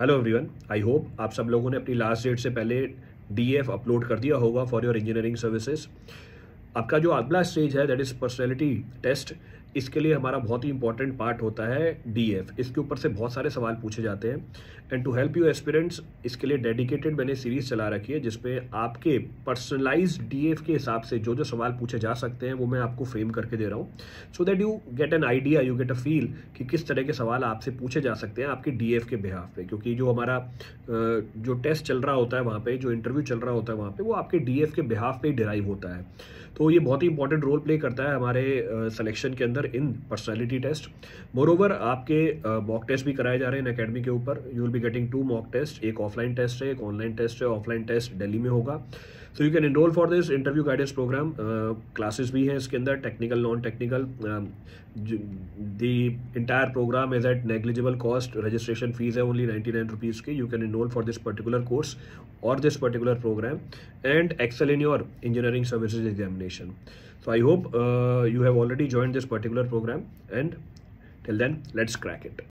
Hello everyone I hope आप सब लोगों ने अपनी लास्ट डेट से पहले डीएफ अपलोड कर दिया होगा फॉर योर इंजीनियरिंग सर्विसेज़ आपका जो अगला स्टेज है दैट इज़ पर्सनैलिटी टेस्ट इसके लिए हमारा बहुत ही इंपॉर्टेंट पार्ट होता है डीएफ इसके ऊपर से बहुत सारे सवाल पूछे जाते हैं। And to help you aspirants इसके लिए डेडिकेटेड मैंने सीरीज़ चला रखी है जिसमें आपके पर्सनलाइज डीएफ के हिसाब से जो जो सवाल पूछे जा सकते हैं, वो मैं आपको फ्रेम करके दे रहा हूँ। So that you get an idea you get a feel कि किस तरह के सवाल आपसे पूछे जा सकते हैं आपके डीएफ के बिहाफ पे। क्योंकि जो हमारा जो टेस्ट चल रहा होता है वहाँ पे, जो इंटरव्यू चल रहा होता है वहाँ पे, वो आपके डीएफ के बिहाफ पे ही डिराइव होता है। तो ये बहुत ही इंपॉर्टेंट रोल प्ले करता है हमारे सिलेक्शन के अंदर in personality test moreover आपके मॉक टेस्ट भी कराए जा रहे हैं अकेडमी के ऊपर. You will be getting to mock test एक ऑफलाइन टेस्ट है, एक ऑनलाइन टेस्ट है. ऑफलाइन टेस्ट दिल्ली में होगा. So you can enrol for this interview guidance programme classes भी हैं इसके अंदर technical non technical the entire programme is at negligible cost registration fees है ओनली नाइन्टी नाइन रुपीज़ की. You can enroll for this particular course और this particular programme and excel in your engineering services examination so i hope uh, you have already joined this particular program and till then let's crack it